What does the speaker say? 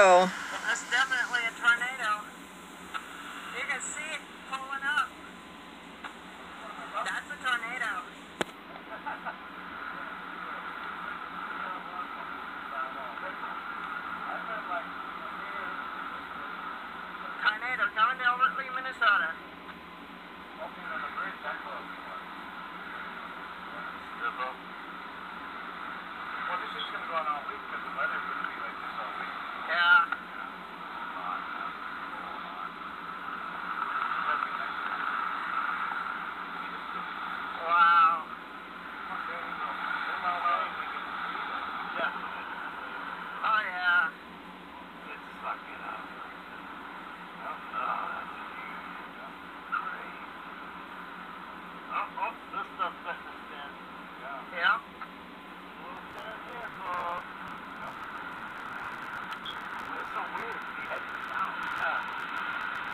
Oh. That's definitely a tornado. You can see it pulling up. That's a tornado. tornado coming to Albert Lea, Minnesota. Well, this is going to go on all week because the weather.